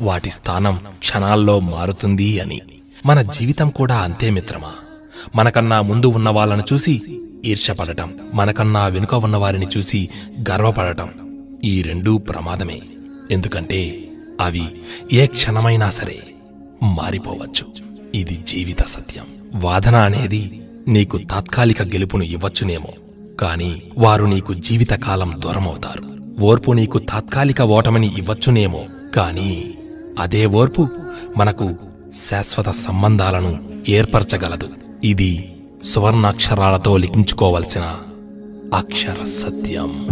వాటి స్థానం క్షణాల్లో మారుతుంది అని. మన జీవితం కూడా అంతే మిత్రమా? మనకన్నా ముందు ఉన్న వాళ్ళను చూసి ఈర్ష్యపడటం మనకన్నా వెనుక ఉన్నవారిని చూసి గర్వపడటం ఈ రెండూ ప్రమాదమే. ఎందుకంటే అవి ఏ క్షణమైనా సరే మారిపోవచ్చు. ఇది జీవిత సత్యం. వాదన అనేది నీకు తాత్కాలిక గెలుపును ఇవ్వచ్చునేమో. కాని వారు నీకు జీవితకాలం దూరమవుతారు. ఓర్పు నీకు తాత్కాలిక ఓటమిని ఇవ్వచ్చునేమో. కానీ అదే ఓర్పు మనకు శాశ్వత సంబంధాలను ఏర్పరచగలదు. ఇది సువర్ణాక్షరాలతో లిఖించుకోవలసిన అక్షర సత్యం.